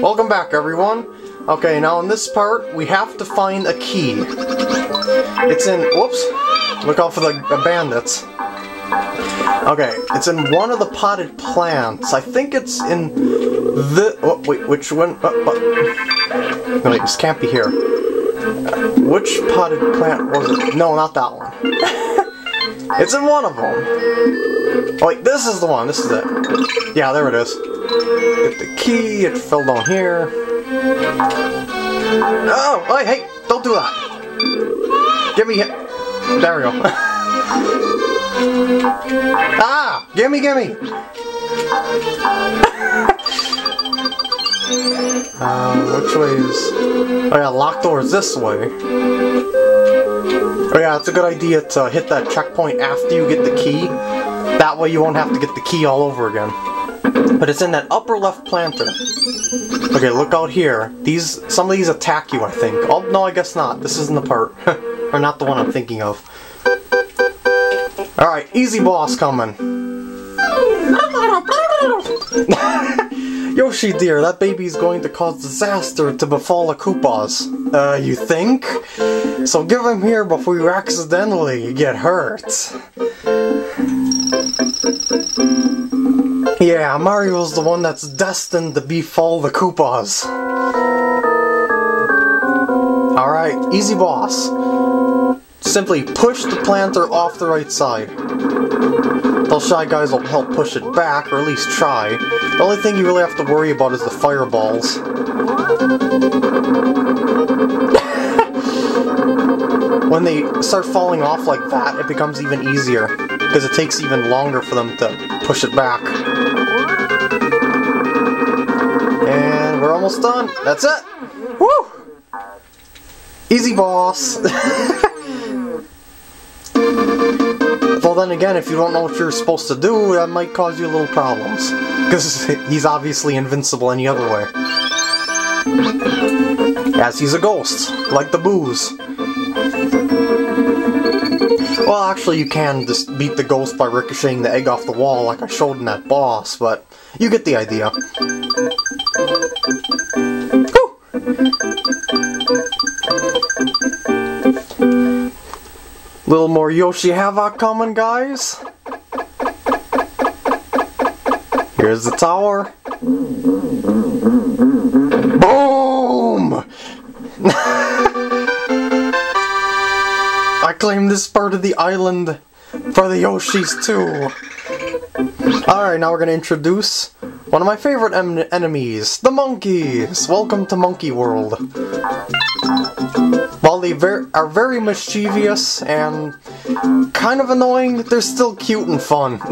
Welcome back, everyone. Okay, now in this part, we have to find a key. It's in... Whoops! Look out for the, bandits. Okay, it's in one of the potted plants. I think it's in the... Oh, wait, which one? Oh, oh. No, wait, this can't be here. Which potted plant was it? No, not that one. it's in one of them. Oh, wait, this is the one. This is it. Yeah, there it is. Get the key. It fell down here. Oh, wait, hey, don't do that. Give me... There we go. ah! Gimme, gimme! uh, which way is... Oh yeah, locked door is this way. Oh yeah, it's a good idea to hit that checkpoint after you get the key. That way you won't have to get the key all over again. But it's in that upper left planter. Okay, look out here. These, some of these attack you, I think. Oh, no, I guess not. This isn't the part. or not the one I'm thinking of. Alright, easy boss coming. Yoshi dear, that baby's going to cause disaster to befall the Koopas. Uh, you think? So give him here before you accidentally get hurt. Yeah, Mario's the one that's destined to befall the Koopas. Alright, easy boss. Simply push the planter off the right side. Those shy guys will help push it back, or at least try. The only thing you really have to worry about is the fireballs. when they start falling off like that, it becomes even easier, because it takes even longer for them to push it back. Almost done. That's it! Woo! Easy boss! well then again, if you don't know what you're supposed to do, that might cause you a little problems. Because he's obviously invincible any other way. As he's a ghost, like the Boos. Well, actually, you can just beat the ghost by ricocheting the egg off the wall like I showed in that boss, but you get the idea. Little more Yoshi Havoc coming, guys. Here's the tower. Boom! I claim this part of the island for the Yoshis too. Alright, now we're gonna introduce one of my favorite en enemies, the monkeys! Welcome to Monkey World. While they ver are very mischievous and kind of annoying, they're still cute and fun.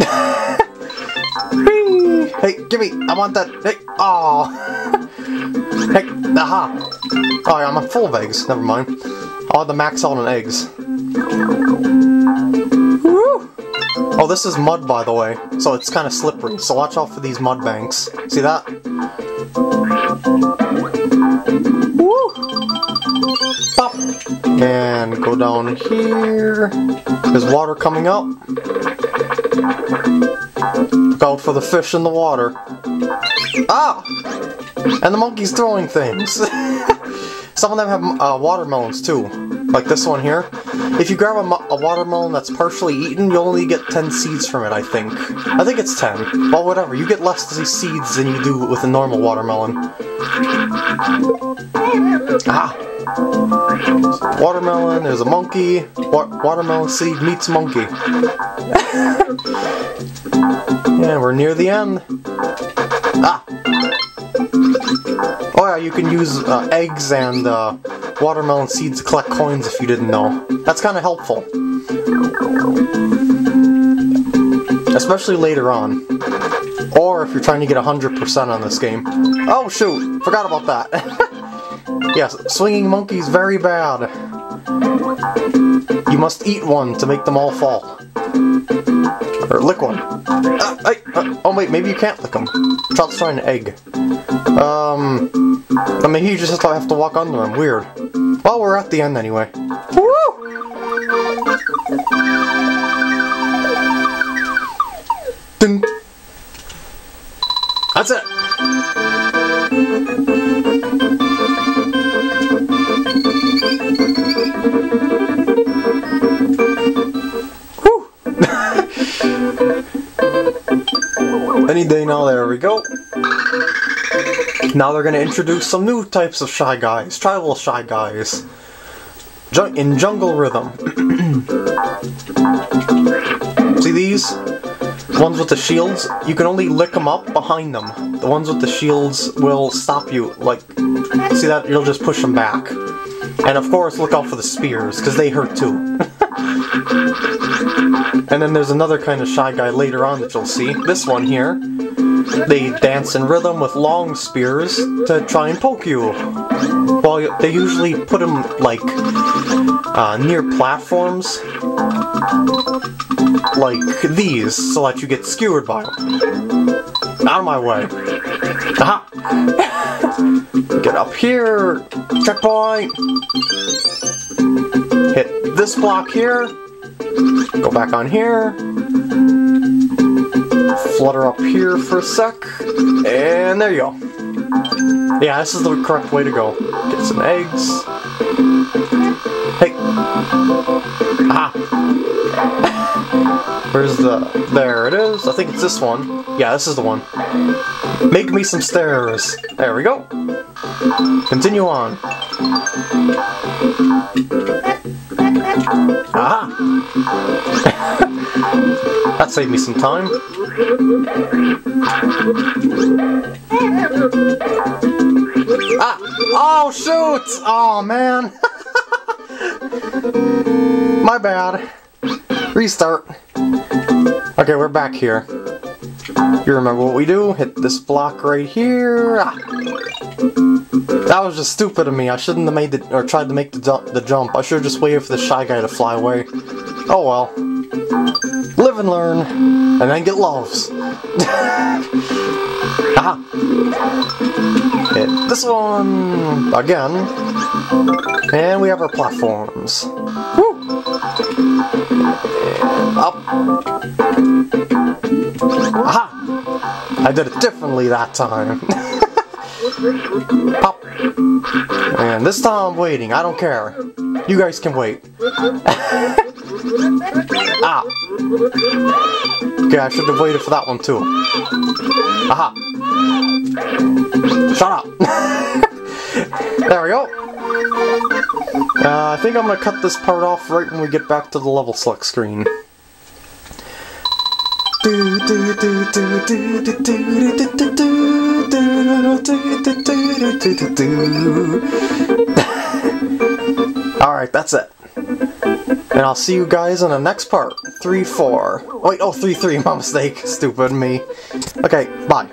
hey, give me, I want that, hey, aw. hey, aha. Oh I'm full of eggs, never mind. I'll have the max out on eggs. Oh, this is mud, by the way, so it's kind of slippery, so watch out for these mud banks. See that? Woo! Pop! And go down here. There's water coming up. Look out for the fish in the water. Ah! And the monkey's throwing things. Some of them have uh, watermelons too, like this one here. If you grab a, a, watermelon that's partially eaten, you'll only get 10 seeds from it, I think. I think it's 10. Well, whatever, you get less these seeds than you do with a normal watermelon. Ah! Watermelon, there's a monkey. Wa watermelon seed meets monkey. and we're near the end. Ah! Oh yeah, you can use uh, eggs and uh, watermelon seeds to collect coins if you didn't know. That's kind of helpful. Especially later on. Or if you're trying to get 100% on this game. Oh shoot, forgot about that. yes, swinging monkey's very bad. You must eat one to make them all fall. Or lick one. Uh, uh, oh wait, maybe you can't lick them. Try an egg. Um, I mean, he just has to have to walk under him. Weird. Well, we're at the end anyway. Woo! That's it! Any day now, there we go. Now they're gonna introduce some new types of shy guys, tribal shy guys. Jun in jungle rhythm. See these? ones with the shields, you can only lick them up behind them. The ones with the shields will stop you, like, see that? You'll just push them back. And of course, look out for the spears, because they hurt too. and then there's another kind of shy guy later on that you'll see. This one here. They dance in rhythm with long spears to try and poke you. Well, they usually put them, like, uh, near platforms like these so that you get skewered by them. Out of my way. Aha! get up here, checkpoint. Hit this block here. Go back on here. Flutter up here for a sec. And there you go. Yeah, this is the correct way to go. Get some eggs. Hey! Aha! Where's the... There it is. I think it's this one. Yeah, this is the one. Make me some stairs. There we go. Continue on. Aha! that saved me some time. Ah! Oh, shoot! Oh, man! My bad. Restart. Okay, we're back here. You remember what we do? Hit this block right here. Ah. That was just stupid of me. I shouldn't have made the or tried to make the, the jump. I should have just waited for the shy guy to fly away. Oh well. Live and learn, and then get loves. Aha! Hit this one again, and we have our platforms. Woo! Up. Aha! I did it differently that time. Pop. And this time I'm waiting. I don't care. You guys can wait. ah. Okay, I should have waited for that one too. Aha. Shut up. there we go. Uh, I think I'm gonna cut this part off right when we get back to the level select screen. Alright, that's it. And I'll see you guys in the next part. 3-4. Wait, oh, 3-3, my mistake. Stupid me. Okay, bye.